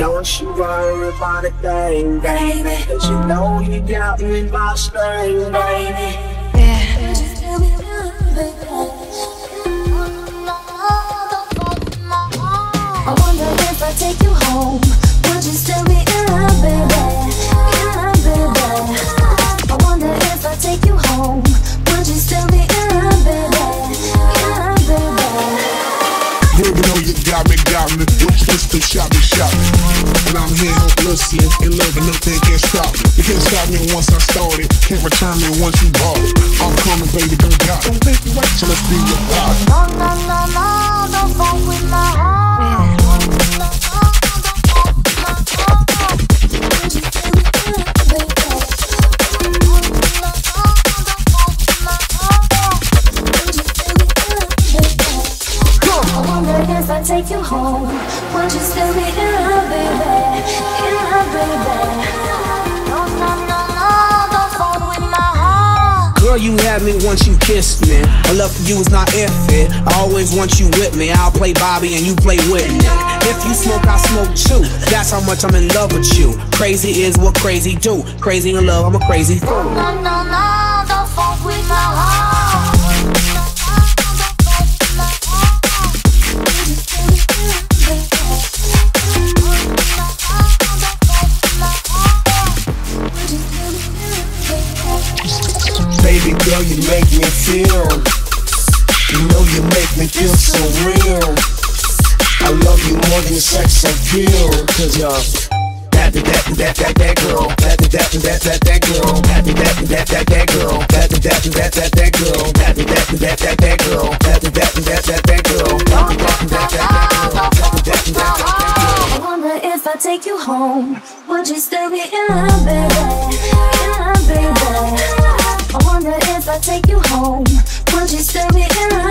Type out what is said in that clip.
Don't you worry about a thing, baby. Cause you know you got me in my string, baby. I wonder if I take you home, would you still be in love, baby? In love, baby. I wonder if I take you home, would you still be in love, baby? In love, baby. Girl, you know you got me, got me. Which pistol shot me, shot me. And I'm here helplessly in love and nothing can stop me. You can't stop me once I started. Can't return me once you bought it. I'm coming, baby, don't doubt it. So let's be about it. No, no, no, no, don't fuck with my heart. I wonder if I take you home, would you still be in love, baby? You had me once you kissed me. My love for you is not it. I always want you with me. I'll play Bobby and you play Whitney. If you smoke, I smoke too. That's how much I'm in love with you. Crazy is what crazy do. Crazy in love, I'm a crazy fool. No, no, no, don't fuck with my heart. Girl, you make me feel. You know you make me feel so real. I love you more than sex appeal. Cause you're that, that, that, that, that, girl. That, that, that, that, that, girl. That, that, that, that, that, girl. That, that, that, that, that girl. That, that, that, that, that girl. That, that, that, that, that girl. I wonder if I take you home, would you still be in love, baby? In love, baby take you home. Won't you send me in